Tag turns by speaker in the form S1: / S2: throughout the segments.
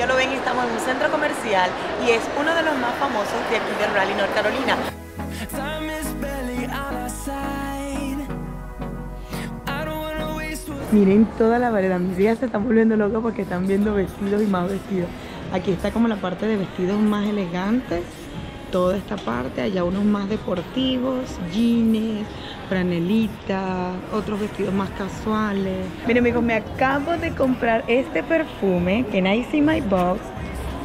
S1: ya lo ven, estamos en un centro comercial y es uno de los más famosos de aquí de Raleigh, North Carolina. Miren toda la variedad, mis hijas se están volviendo locas porque están viendo vestidos y más vestidos. Aquí está como la parte de vestidos más elegantes, toda esta parte, allá unos más deportivos, jeans, franelitas, otros vestidos más casuales. Miren amigos, me acabo de comprar este perfume, que I See My Box,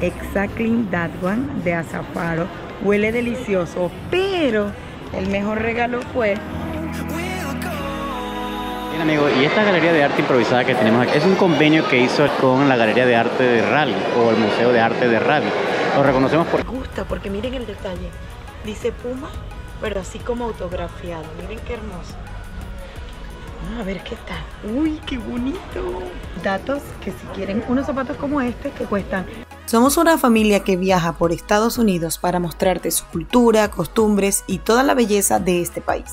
S1: Exactly That One, de Azafaro. Huele delicioso, pero el mejor regalo fue
S2: Bien amigos, y esta galería de arte improvisada que tenemos aquí es un convenio que hizo con la Galería de Arte de Raleigh o el Museo de Arte de Raleigh. Lo reconocemos por...
S1: Me gusta porque miren el detalle. Dice Puma, pero así como autografiado. Miren qué hermoso. Ah, a ver qué tal. Uy, qué bonito. Datos que si quieren unos zapatos como este que cuestan somos una familia que viaja por Estados Unidos para mostrarte su cultura, costumbres y toda la belleza de este país.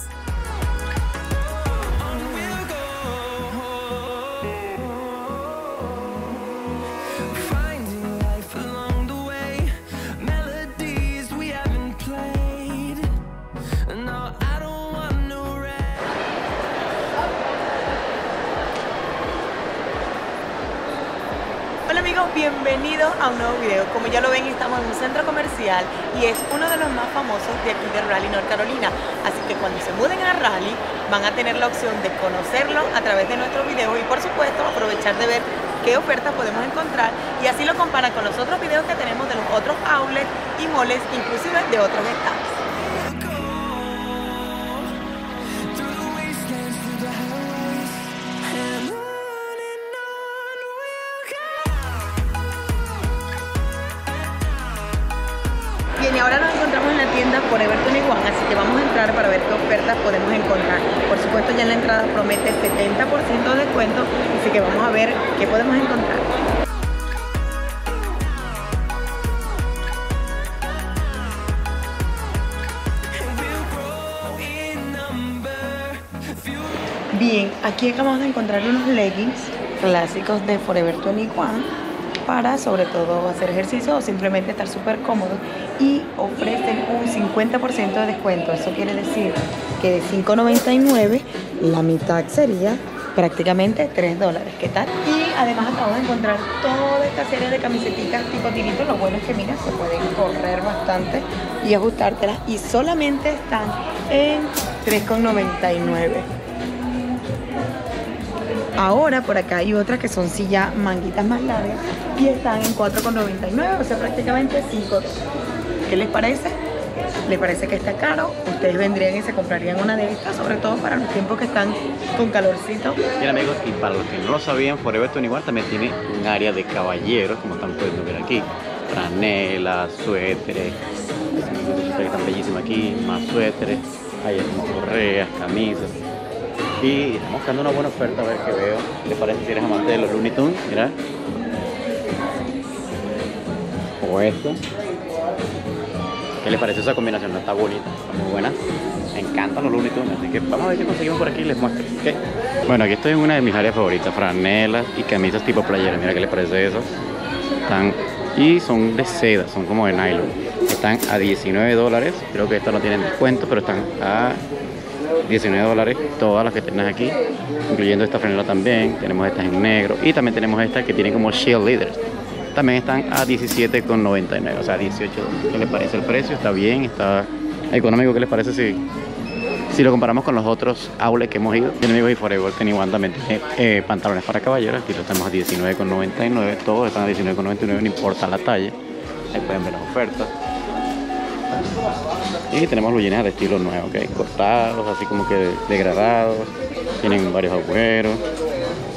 S1: Como ya lo ven, estamos en un centro comercial y es uno de los más famosos de aquí de Raleigh, North Carolina. Así que cuando se muden a Raleigh, van a tener la opción de conocerlo a través de nuestros videos y por supuesto aprovechar de ver qué ofertas podemos encontrar y así lo comparan con los otros videos que tenemos de los otros outlets y moles, inclusive de otros estados. Para ver qué ofertas podemos encontrar. Por supuesto, ya en la entrada promete 70% de descuento, así que vamos a ver qué podemos encontrar. Bien, aquí acabamos de encontrar unos leggings clásicos de Forever 21 para sobre todo hacer ejercicio o simplemente estar súper cómodo y ofrecen un 50% de descuento. Eso quiere decir que de 5.99 la mitad sería prácticamente 3 dólares. ¿Qué tal? Y además acabamos de encontrar toda esta serie de camisetas tipo tirito. Lo bueno es que mira, se pueden correr bastante y ajustártelas y solamente están en 3,99. Ahora por acá hay otras que son ya manguitas más largas y están en 4,99, o sea prácticamente 5 dólares. ¿Qué les parece? ¿Les parece que está caro? Ustedes vendrían y se comprarían una de estas, sobre todo para los tiempos que están con calorcito.
S2: Bien amigos, y para los que no lo sabían, Forever 21 también tiene un área de caballeros, como están pudiendo ver aquí. Franelas, suéteres, que están bellísimas aquí, más suéteres, hay como correas, camisas. Y estamos buscando una buena oferta a ver qué veo. ¿Qué les parece si eres amante de los Looney Tunes? Mira. O esto. ¿Qué les parece esa combinación? Está bonita, está muy buena. Me encantan los Looney así que vamos a ver qué conseguimos por aquí y les muestro. ¿ok? Bueno, aquí estoy en una de mis áreas favoritas, franelas y camisas tipo playera. Mira qué les parece eso. Están y son de seda, son como de nylon. Están a 19 dólares. Creo que estas no tienen descuento, pero están a 19 dólares todas las que tenés aquí, incluyendo esta franela también. Tenemos estas en negro y también tenemos estas que tienen como shield leaders. También están a 17,99, o sea, 18 dólares. ¿Qué les parece el precio? Está bien, está económico. ¿Qué les parece si, si lo comparamos con los otros outlets que hemos ido? Bien amigos, y Forever 21 también tiene eh, pantalones para caballeros. Aquí lo tenemos a 19,99. Todos están a 19,99, no importa la talla. Ahí pueden ver las ofertas. Y tenemos jeans de estilo nuevo, ¿ok? Cortados, así como que degradados. Tienen varios agujeros.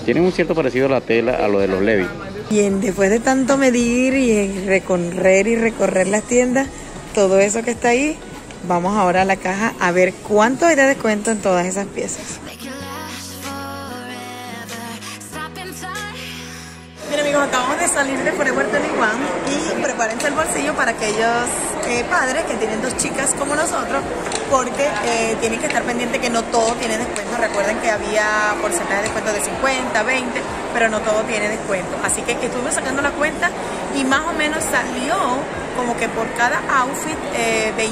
S2: Tienen un cierto parecido a la tela a lo de los Levi.
S1: Bien, después de tanto medir y recorrer y recorrer las tiendas, todo eso que está ahí, vamos ahora a la caja a ver cuánto hay de descuento en todas esas piezas. Bien amigos, acabamos de salir de Forever 21 y prepárense el bolsillo para aquellos eh, padres que tienen dos chicas como nosotros, porque eh, tienen que estar pendientes que no todo tiene descuento. Recuerden que había porcentaje de descuento de 50, 20, pero no todo tiene descuento. Así que estuvimos sacando la cuenta y más o menos salió como que por cada outfit 20, eh,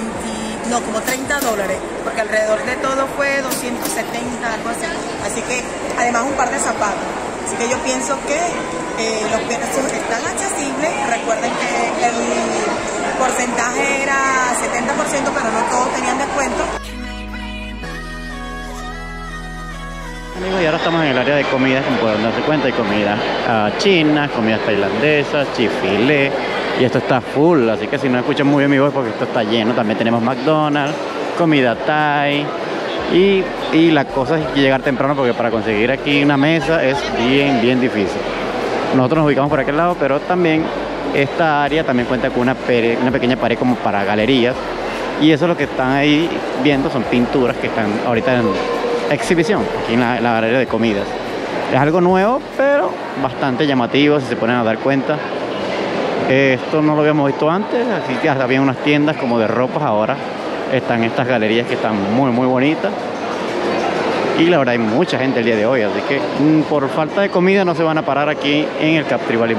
S1: no, como 30 dólares, porque alrededor de todo fue 270, algo así. Así que además un par de zapatos. Así que yo pienso que eh, los precios están accesibles. Recuerden que el porcentaje era 70%, pero no todos tenían descuento.
S2: Amigos, y ahora estamos en el área de comidas, como pueden darse cuenta, hay comida uh, china, comidas tailandesas, chifile, y esto está full, así que si no escuchan muy bien mi voz porque esto está lleno, también tenemos McDonald's, comida Thai, y, y la cosa es llegar temprano porque para conseguir aquí una mesa es bien, bien difícil. Nosotros nos ubicamos por aquel lado, pero también esta área también cuenta con una, una pequeña pared como para galerías. Y eso es lo que están ahí viendo, son pinturas que están ahorita en exhibición, aquí en la, galería de comidas. Es algo nuevo, pero bastante llamativo si se ponen a dar cuenta. Esto no lo habíamos visto antes, así que había unas tiendas como de ropas ahora. Están estas galerías que están muy muy bonitas y la verdad hay mucha gente el día de hoy, así que mm, por falta de comida no se van a parar aquí en el Captribal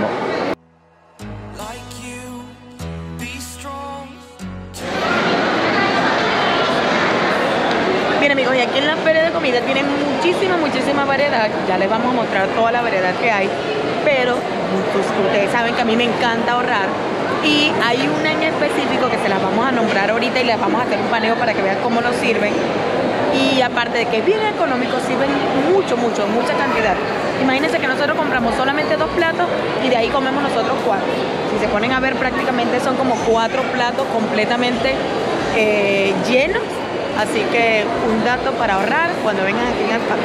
S1: Les vamos a mostrar toda la variedad que hay, pero pues, ustedes saben que a mí me encanta ahorrar y hay una en específico que se las vamos a nombrar ahorita y les vamos a hacer un paneo para que vean cómo nos sirven y aparte de que es bien económico, sirven mucho, mucho, mucha cantidad. Imagínense que nosotros compramos solamente dos platos y de ahí comemos nosotros cuatro. Si se ponen a ver, prácticamente son como cuatro platos completamente eh, llenos. Así que un dato para ahorrar cuando vengan aquí el parque.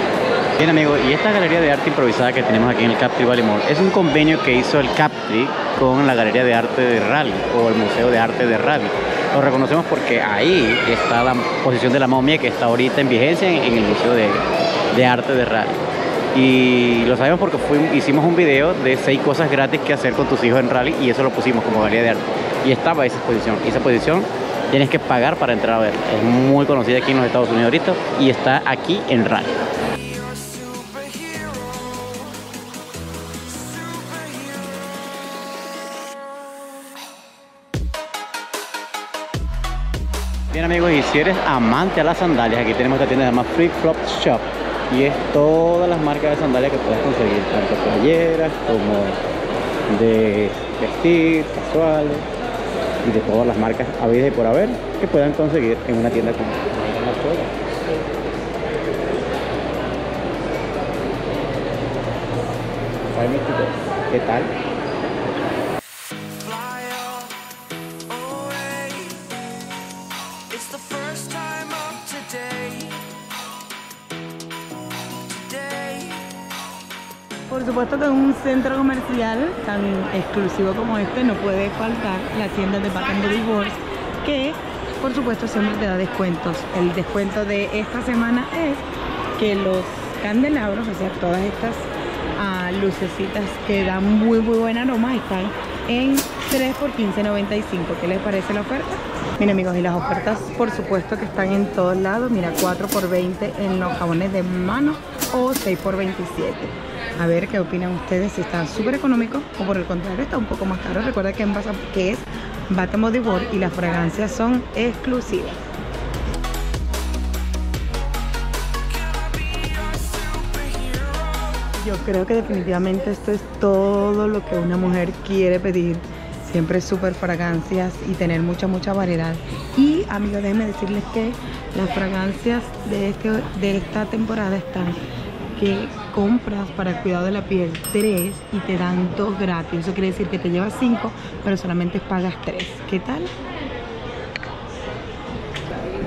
S2: Bien amigos, y esta galería de arte improvisada que tenemos aquí en el Capri Mall es un convenio que hizo el Capri con la Galería de Arte de Rally o el Museo de Arte de Rally. Lo reconocemos porque ahí está la posición de la momia que está ahorita en vigencia en, el Museo de, Arte de Rally. Y lo sabemos porque hicimos un video de seis cosas gratis que hacer con tus hijos en rally y eso lo pusimos como galería de arte. Y estaba esa exposición. Y esa exposición tienes que pagar para entrar a ver. Es muy conocida aquí en los Estados Unidos ahorita y está aquí en rally. Bien amigos, y si eres amante a las sandalias, aquí tenemos esta tienda que se llama Flop Shop y es todas las marcas de sandalias que puedes conseguir, tanto playeras como de vestir, casuales y de todas las marcas habidas y por haber que puedan conseguir en una tienda como. ¿Qué tal?
S1: Centro comercial tan exclusivo como este no puede faltar la tienda de Body Works que por supuesto siempre te da descuentos. El descuento de esta semana es que los candelabros, o sea, todas estas ah, lucecitas que dan muy muy buen aroma están en 3 por 15.95. ¿Qué les parece la oferta? Miren amigos, y las ofertas por supuesto que están en todos lados. Mira, 4 por 20 en los jabones de mano o 6 por 27 a ver qué opinan ustedes si está súper económico o por el contrario está un poco más caro. Recuerda que, en que es Bath Body y las fragancias son exclusivas. Yo creo que definitivamente esto es todo lo que una mujer quiere pedir. Siempre súper fragancias y tener mucha mucha variedad. Y amigos déjenme decirles que las fragancias de, este, de esta temporada están que compras para el cuidado de la piel 3 y te dan 2 gratis. Eso quiere decir que te llevas 5, pero solamente pagas 3. ¿Qué tal?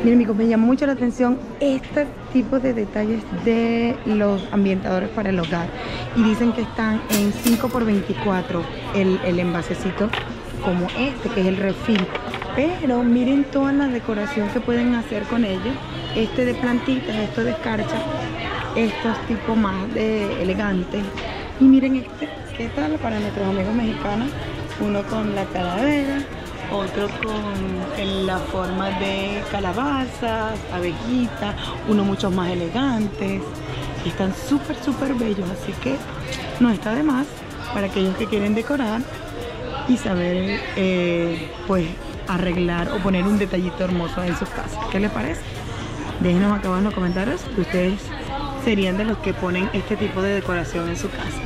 S1: Miren amigos, me llamó mucho la atención este tipo de detalles de los ambientadores para el hogar. Y dicen que están en 5 por 24 el, el envasecito como este, que es el refil. Pero miren toda la decoración que pueden hacer con ellos. Este de plantitas, esto de escarcha estos tipos más de elegantes. Y miren este, ¿qué tal? Para nuestros amigos mexicanos Uno con la calavera, otro con la forma de calabazas, abejitas, uno muchos más elegantes. Están súper, súper bellos, así que no está de más para aquellos que quieren decorar y saber eh, pues arreglar o poner un detallito hermoso en sus casas. ¿Qué les parece? Déjenos acá en los comentarios si ustedes serían de los que ponen este tipo de decoración en su casa.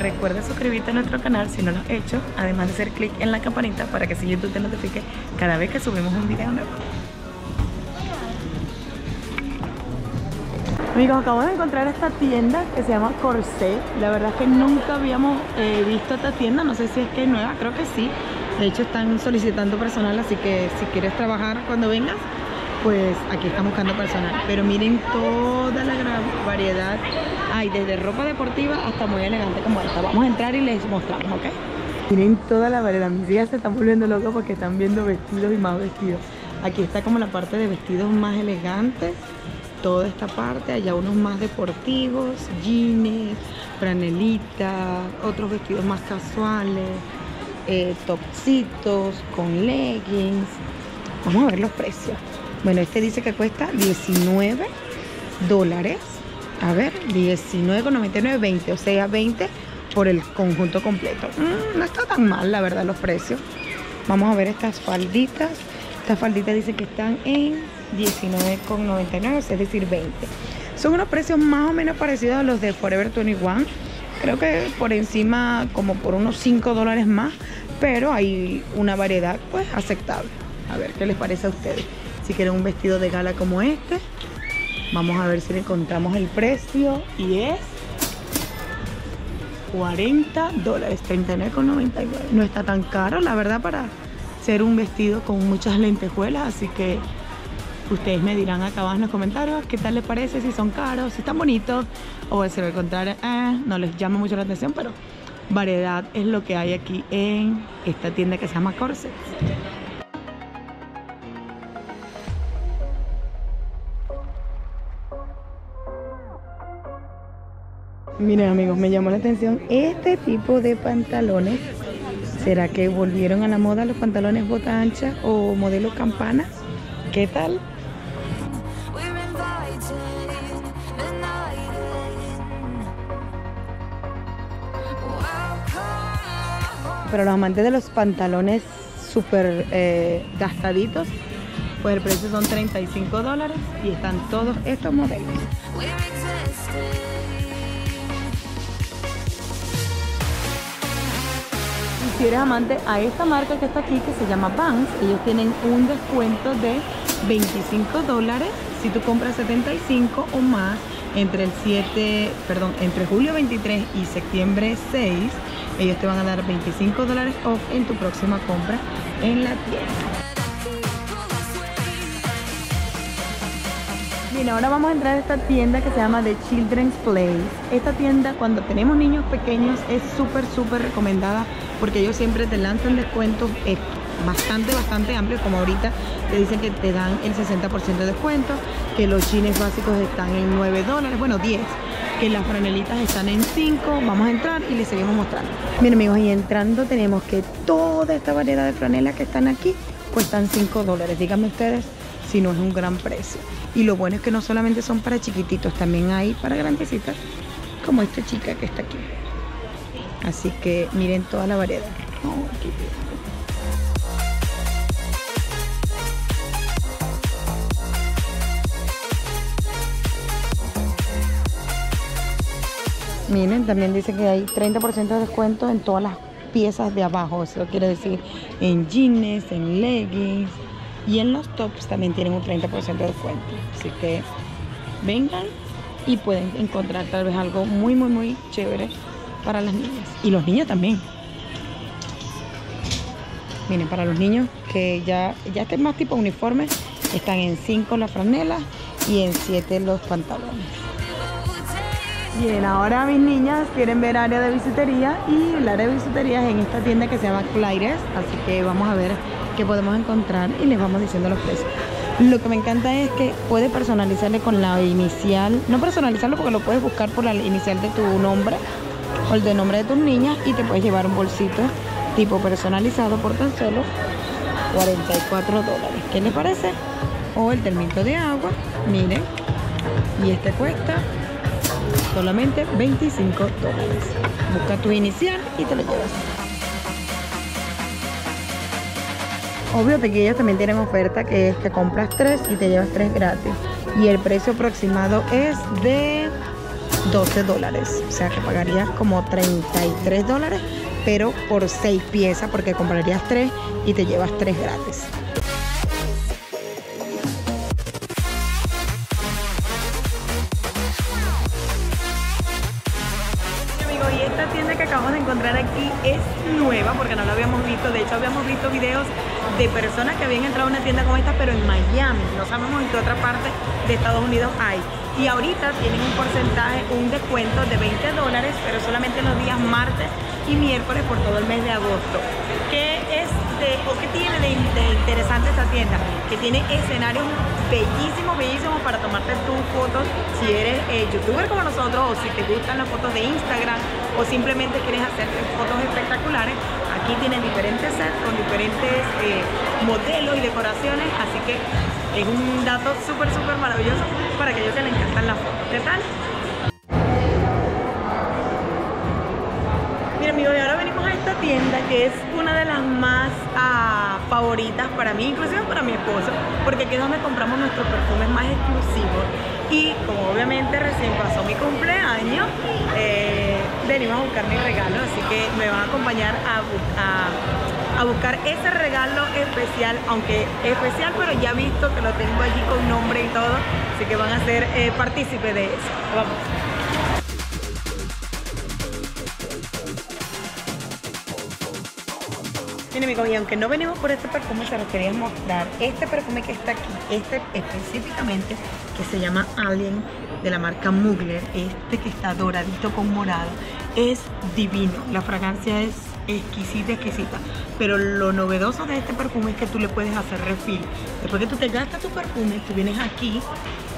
S1: Recuerda suscribirte a nuestro canal si no lo has hecho, además de hacer clic en la campanita para que si YouTube te notifique cada vez que subimos un video nuevo. Amigos, acabo de encontrar esta tienda que se llama Corset. La verdad es que nunca habíamos eh, visto esta tienda, no sé si es que es nueva, creo que sí. De hecho están solicitando personal, así que si quieres trabajar cuando vengas, pues aquí están buscando personal. Pero miren toda la gran variedad. Hay desde ropa deportiva hasta muy elegante como esta. Vamos a entrar y les mostramos, ¿ok? Miren toda la variedad. Mis hijas se están volviendo locos porque están viendo vestidos y más vestidos. Aquí está como la parte de vestidos más elegantes toda esta parte, allá unos más deportivos, jeans, franelitas, otros vestidos más casuales, eh, topsitos con leggings. Vamos a ver los precios. Bueno, este dice que cuesta 19 dólares. A ver, 19,99, 20, o sea, 20 por el conjunto completo. Mm, no está tan mal, la verdad, los precios. Vamos a ver estas falditas. Estas falditas dice que están en 19,99, es decir, 20. Son unos precios más o menos parecidos a los de Forever 21. Creo que por encima como por unos 5 dólares más, pero hay una variedad pues aceptable. A ver qué les parece a ustedes. Si quieren un vestido de gala como este, vamos a ver si le encontramos el precio y es 40 dólares, 39,99. No está tan caro, la verdad, para ser un vestido con muchas lentejuelas, así que Ustedes me dirán acá abajo en los comentarios qué tal les parece, si son caros, si están bonitos o si al contrario, eh, no les llama mucho la atención, pero variedad es lo que hay aquí en esta tienda que se llama Corsets. Miren amigos, me llamó la atención este tipo de pantalones. ¿Será que volvieron a la moda los pantalones bota ancha o modelo campana? ¿Qué tal? Pero los amantes de los pantalones súper eh, gastaditos, pues el precio son 35 dólares y están todos estos modelos. si eres amante a esta marca que está aquí, que se llama Vans, ellos tienen un descuento de 25 dólares si tú compras 75 o más entre el 7, perdón, entre julio 23 y septiembre 6 ellos te van a dar 25 dólares off en tu próxima compra en la tienda. Bien, ahora vamos a entrar a esta tienda que se llama The Children's Place. Esta tienda cuando tenemos niños pequeños es súper, súper recomendada porque ellos siempre te lanzan descuentos bastante, bastante amplios, como ahorita te dicen que te dan el 60% de descuento, que los jeans básicos están en 9 dólares, bueno 10 que las franelitas están en 5. Vamos a entrar y les seguimos mostrando. Miren amigos, y entrando tenemos que toda esta variedad de franelas que están aquí cuestan 5 dólares. Díganme ustedes si no es un gran precio. Y lo bueno es que no solamente son para chiquititos, también hay para grandecitas, como esta chica que está aquí. Así que miren toda la variedad. Miren, también dice que hay 30% de descuento en todas las piezas de abajo. Eso quiere decir en jeans, en leggings y en los tops también tienen un 30% de descuento. Así que vengan y pueden encontrar tal vez algo muy, muy, muy chévere para las niñas. Y los niños también. Miren, para los niños que ya, ya estén más tipo uniforme, están en 5 las franelas y en 7 los pantalones. Bien, ahora mis niñas quieren ver área de bisutería y el área de bisutería es en esta tienda que se llama Claires, así que vamos a ver qué podemos encontrar y les vamos diciendo los precios. Lo que me encanta es que puedes personalizarle con la inicial, no personalizarlo porque lo puedes buscar por la inicial de tu nombre o el de nombre de tus niñas y te puedes llevar un bolsito tipo personalizado por tan solo 44 dólares. ¿Qué les parece? O el termito de agua, miren, y este cuesta solamente 25 dólares. Busca tu inicial y te lo llevas. Obvio que ellos también tienen oferta que es que compras tres y te llevas tres gratis. Y el precio aproximado es de 12 dólares. O sea que pagarías como 33 dólares, pero por 6 piezas porque comprarías tres y te llevas tres gratis. Porque no la habíamos visto. De hecho, habíamos visto videos de personas que habían entrado a una tienda como esta, pero en Miami. No sabemos en qué otra parte de Estados Unidos hay. Y ahorita tienen un porcentaje, un descuento de 20 dólares, pero solamente los días martes y miércoles por todo el mes de agosto. ¿Qué es o qué tiene de, interesante esta tienda? Que tiene escenarios bellísimos, bellísimos para tomarte tus fotos si eres eh, youtuber como nosotros o si te gustan las fotos de Instagram o simplemente quieres hacer fotos espectaculares. Aquí tienen diferentes sets con diferentes eh, modelos y decoraciones, así que es un dato súper, súper maravilloso para aquellos que les encantan las fotos. ¿Qué tal? Que es una de las más ah, favoritas para mí, inclusive para mi esposo, porque aquí es donde compramos nuestros perfumes más exclusivos. Y como obviamente recién pasó mi cumpleaños, eh, venimos a buscar mi regalo, así que me van a acompañar a, buscar ese regalo especial, aunque especial, pero ya visto que lo tengo allí con nombre y todo, así que van a ser eh, partícipes de eso. Vamos. Amigos, y aunque no venimos por este perfume, se los quería mostrar este perfume que está aquí, este específicamente, que se llama Alien, de la marca Mugler, este que está doradito con morado, es divino, la fragancia es exquisita, exquisita, pero lo novedoso de este perfume es que tú le puedes hacer refill, después que tú te gastas tu perfume, tú vienes aquí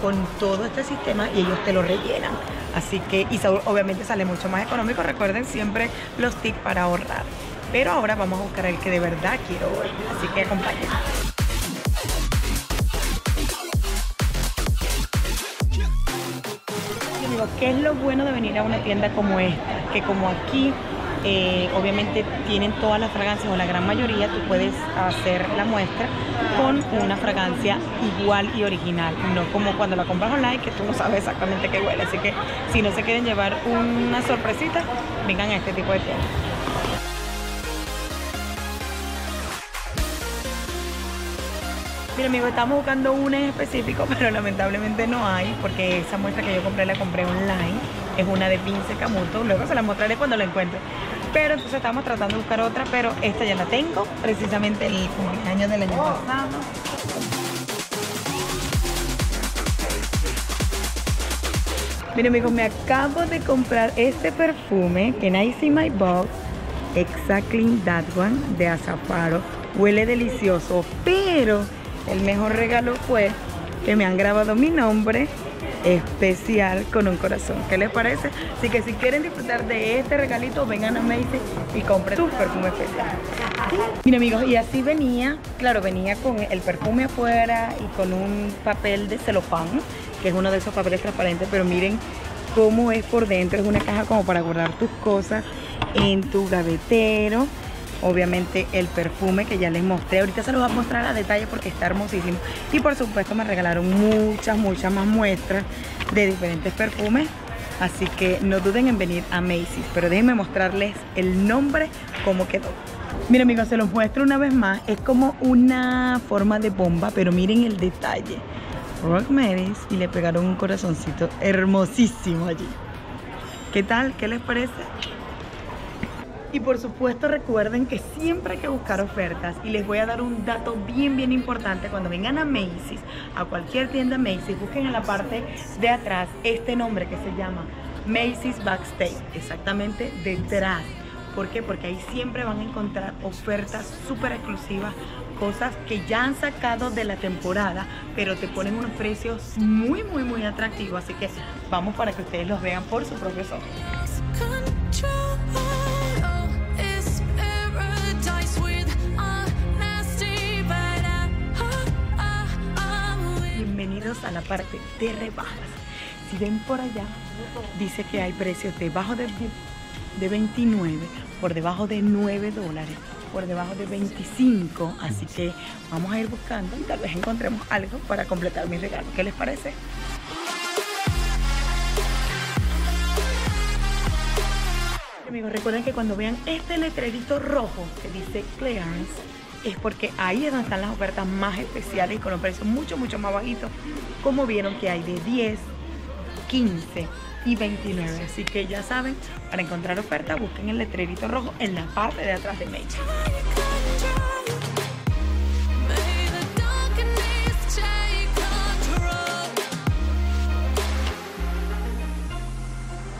S1: con todo este sistema y ellos te lo rellenan, así que, y obviamente sale mucho más económico, recuerden siempre los tips para ahorrar. Pero ahora vamos a buscar el que de verdad quiero hoy. Así que acompáñenme. ¿qué es lo bueno de venir a una tienda como esta? Que como aquí eh, obviamente tienen todas las fragancias o la gran mayoría, tú puedes hacer la muestra con una fragancia igual y original, no como cuando la compras online que tú no sabes exactamente qué huele. Así que si no se quieren llevar una sorpresita, vengan a este tipo de tiendas. Mira, amigo, estamos buscando una en específico, pero lamentablemente no hay, porque esa muestra que yo compré la compré online. Es una de Vince Camuto, luego se la mostraré cuando la encuentre. Pero entonces estamos tratando de buscar otra, pero esta ya la tengo, precisamente el cumpleaños del año pasado. Mira amigos, me acabo de comprar este perfume que Nice in My Box, Exactly That One de Azafaro. Huele delicioso, pero el mejor regalo fue que me han grabado mi nombre especial con un corazón. ¿Qué les parece? Así que si quieren disfrutar de este regalito, vengan a Macy's y compren su perfume especial. Mira amigos, y así venía, claro, venía con el perfume afuera y con un papel de celofán, que es uno de esos papeles transparentes, pero miren cómo es por dentro, es una caja como para guardar tus cosas en tu gavetero obviamente el perfume que ya les mostré. Ahorita se los voy a mostrar a detalle porque está hermosísimo. Y por supuesto me regalaron muchas, muchas más muestras de diferentes perfumes. Así que no duden en venir a Macy's. Pero déjenme mostrarles el nombre, cómo quedó. Miren amigos, se los muestro una vez más. Es como una forma de bomba, pero miren el detalle. Rock Mary's y le pegaron un corazoncito hermosísimo allí. ¿Qué tal? ¿Qué les parece? Y por supuesto recuerden que siempre hay que buscar ofertas y les voy a dar un dato bien bien importante cuando vengan a Macy's, a cualquier tienda Macy's, busquen en la parte de atrás este nombre que se llama Macy's Backstage, exactamente detrás ¿Por qué? Porque ahí siempre van a encontrar ofertas súper exclusivas, cosas que ya han sacado de la temporada, pero te ponen unos precios muy, muy, muy atractivos. Así que vamos para que ustedes los vean por su propio ojos. A la parte de rebajas. Si ven por allá, dice que hay precios debajo de, de 29, por debajo de 9 dólares, por debajo de 25. Así que vamos a ir buscando y tal vez encontremos algo para completar mi regalo. ¿Qué les parece? Amigos, recuerden que cuando vean este letrerito rojo que dice clearance, es porque ahí es donde están las ofertas más especiales y con los precios mucho, mucho más bajitos. Como vieron que hay de 10, 15 y 29. Así que ya saben, para encontrar ofertas busquen el letrerito rojo en la parte de atrás de Mecha.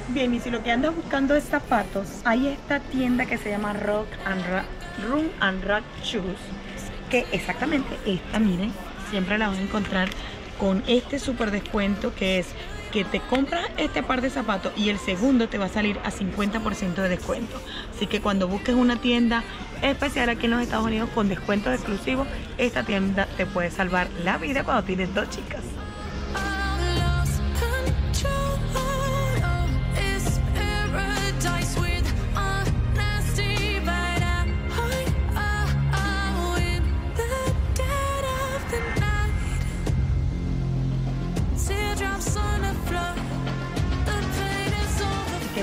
S1: Bien, y si lo que andas buscando es zapatos, hay esta tienda que se llama Rock and Room and Rack Shoes, que exactamente esta, miren, siempre la van a encontrar con este super descuento que es que te compras este par de zapatos y el segundo te va a salir a 50% de descuento. Así que cuando busques una tienda especial aquí en los Estados Unidos con descuentos exclusivos, esta tienda te puede salvar la vida cuando tienes dos chicas.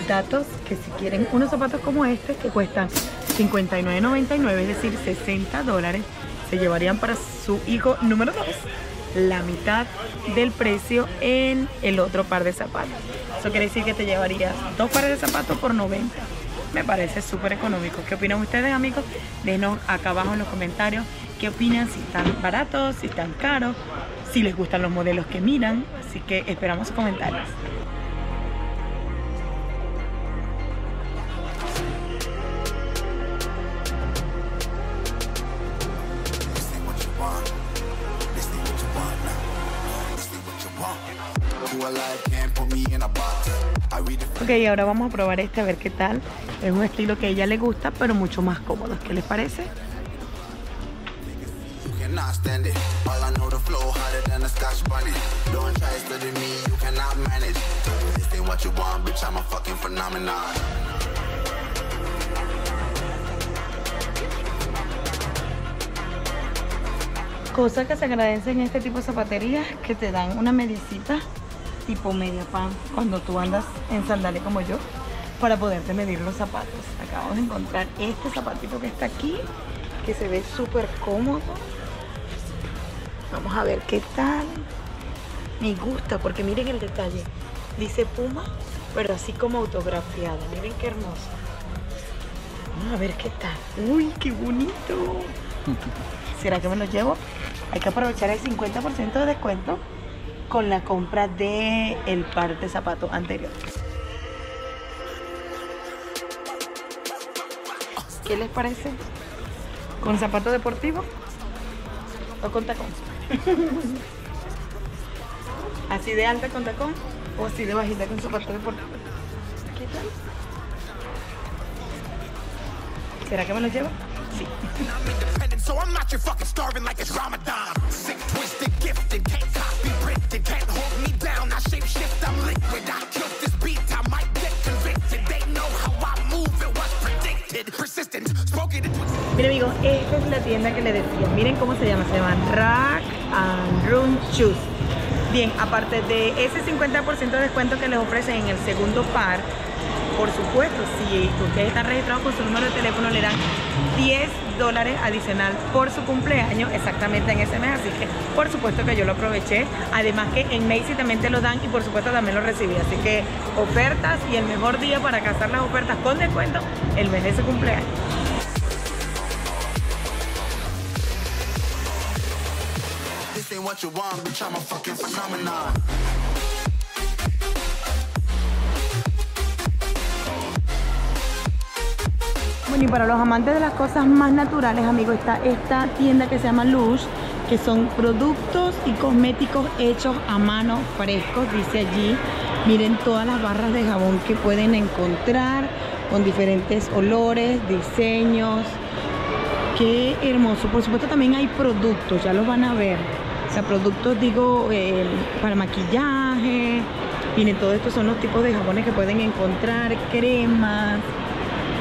S1: Datos que si quieren unos zapatos como este que cuestan 59.99 es decir 60 dólares se llevarían para su hijo número 2 la mitad del precio en el otro par de zapatos. Eso quiere decir que te llevarías dos pares de zapatos por 90 me parece súper económico. ¿qué opinan ustedes amigos? denos acá abajo en los comentarios qué opinan si están baratos, si están caros si les gustan los modelos que miran. Así que esperamos comentarios Ok, ahora vamos a probar este a ver qué tal. Es un estilo que a ella le gusta, pero mucho más cómodo. ¿Qué les parece? Cosa que se agradece en este tipo de zapaterías que te dan una medicita tipo media pan cuando tú andas en sandalias como yo para poderte medir los zapatos. Acabamos de encontrar este zapatito que está aquí que se ve súper cómodo. Vamos a ver qué tal. Me gusta porque miren el detalle. Dice Puma, pero así como autografiado. Miren qué hermoso. Vamos a ver qué tal. Uy, qué bonito. ¿Será que me lo llevo? Hay que aprovechar el 50% de descuento con la compra de el par de zapatos anterior. ¿Qué les parece? ¿Con zapato deportivo o con tacón? ¿Así de alta con tacón o así de bajita con zapato deportivo? ¿Qué tal? ¿Será que me lo llevo? Sí. Miren amigos, esta es la tienda que le decía. Miren cómo se llama. Se llama Rack and Room Shoes. Bien, aparte de ese 50% de descuento que les ofrecen en el segundo par, por supuesto, si ustedes están registrados con su número de teléfono, le dan 10 dólares adicional por su cumpleaños, exactamente en ese mes. Así que, por supuesto que yo lo aproveché. Además que en Macy también te lo dan y por supuesto también lo recibí. Así que ofertas y el mejor día para cazar las ofertas con descuento, el mes de su cumpleaños. Y para los amantes de las cosas más naturales, amigos, está esta tienda que se llama Lush, que son productos y cosméticos hechos a mano frescos, dice allí. Miren todas las barras de jabón que pueden encontrar con diferentes olores, diseños. Qué hermoso. Por supuesto también hay productos, ya los van a ver. O sea, productos, digo, eh, para maquillaje. Miren, todo esto son los tipos de jabones que pueden encontrar, cremas.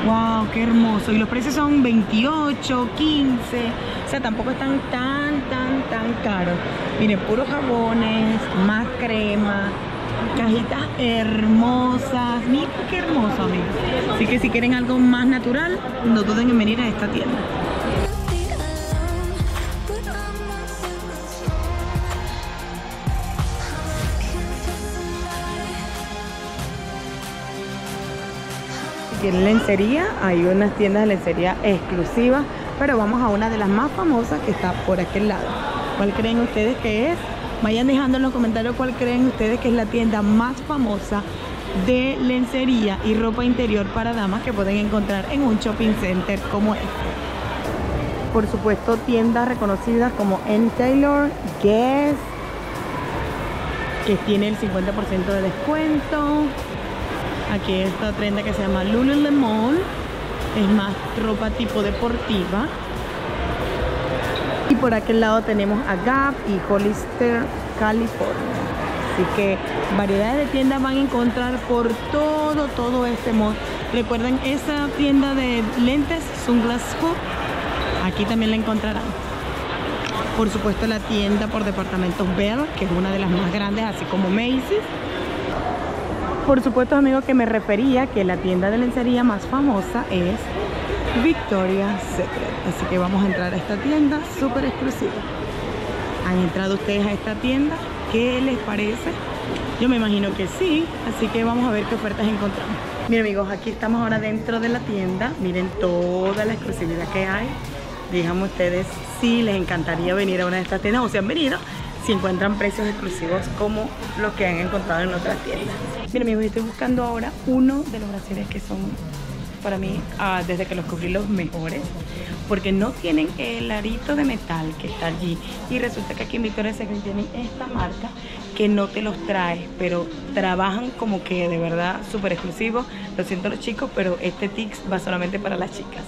S1: Wow, qué hermoso. Y los precios son 28, 15. O sea, tampoco están tan, tan, tan caros. Miren, puros jabones, más crema, cajitas hermosas. Miren qué hermoso, amigos. Así que si quieren algo más natural, no duden en venir a esta tienda. Lencería, hay unas tiendas de lencería exclusivas, pero vamos a una de las más famosas que está por aquel lado. ¿Cuál creen ustedes que es? Vayan dejando en los comentarios cuál creen ustedes que es la tienda más famosa de lencería y ropa interior para damas que pueden encontrar en un shopping center como este. Por supuesto, tiendas reconocidas como N. Taylor, Guess, que tiene el 50% de descuento. Aquí esta prenda que se llama Lululemon. Es más ropa tipo deportiva. Y por aquel lado tenemos a Gap y Hollister, California. Así que variedades de tiendas van a encontrar por todo, todo este mall. Recuerden esa tienda de lentes, Sunglass Hut. Aquí también la encontrarán. Por supuesto la tienda por departamentos Bell, que es una de las más grandes, así como Macy's. Por supuesto, amigos, que me refería que la tienda de lencería más famosa es Victoria's Secret. Así que vamos a entrar a esta tienda súper exclusiva. ¿Han entrado ustedes a esta tienda? ¿Qué les parece? Yo me imagino que sí, así que vamos a ver qué ofertas encontramos. Miren amigos, aquí estamos ahora dentro de la tienda. Miren toda la exclusividad que hay. Díganme ustedes si les encantaría venir a una de estas tiendas o si han venido, si encuentran precios exclusivos como los que han encontrado en otras tiendas. Miren amigos, estoy buscando ahora uno de los brasiles que son para mí, ah, desde que los cubrí, los mejores. Porque no tienen el arito de metal que está allí. Y resulta que aquí en Victoria's Secret tienen esta marca que no te los trae, pero trabajan como que de verdad súper exclusivos. Lo siento los chicos, pero este Tix va solamente para las chicas.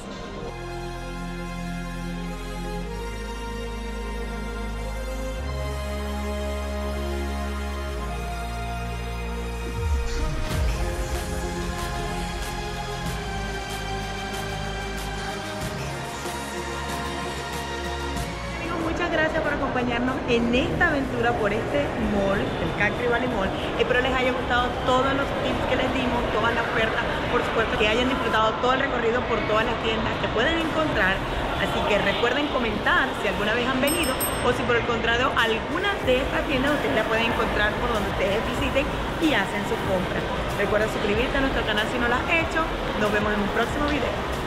S1: Por este mall, el Cacri Valley Mall. Espero les haya gustado todos los tips que les dimos, todas las ofertas, por supuesto que hayan disfrutado todo el recorrido por todas las tiendas que pueden encontrar. Así que recuerden comentar si alguna vez han venido o si por el contrario alguna de estas tiendas ustedes la pueden encontrar por donde ustedes visiten y hacen sus compras. Recuerda suscribirte a nuestro canal si no lo has hecho. Nos vemos en un próximo video.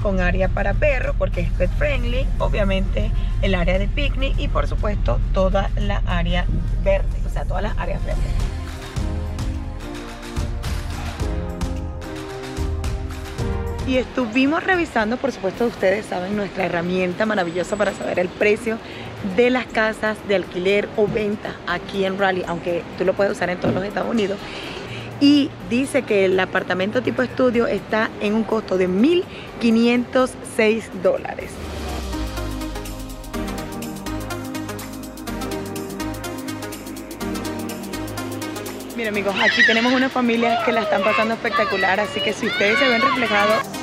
S1: Con área para perros, porque es pet friendly, obviamente el área de picnic y por supuesto toda la área verde, o sea, todas las áreas verdes. Y estuvimos revisando, por supuesto ustedes saben, nuestra herramienta maravillosa para saber el precio de las casas de alquiler o venta aquí en Raleigh, aunque tú lo puedes usar en todos los Estados Unidos y dice que el apartamento tipo estudio está en un costo de 1.506 dólares. Mira amigos, aquí tenemos una familia que la están pasando espectacular, así que si ustedes se ven reflejados